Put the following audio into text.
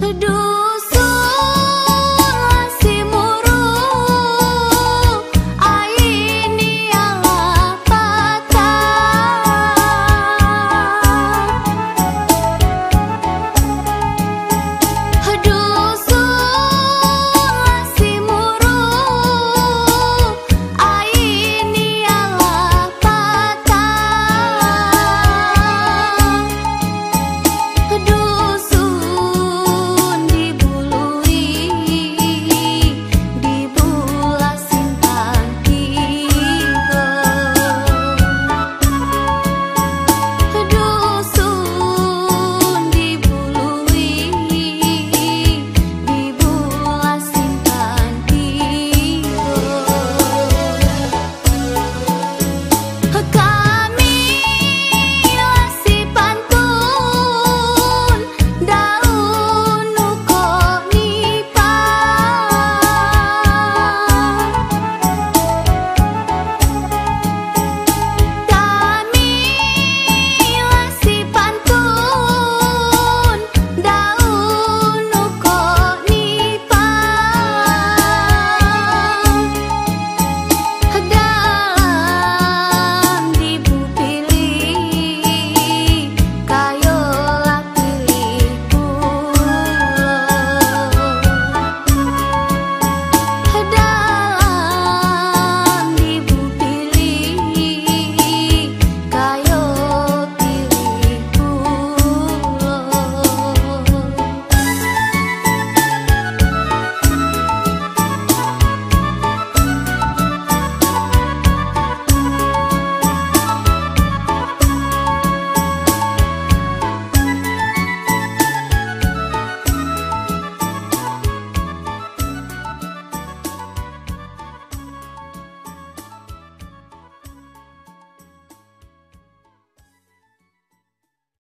the door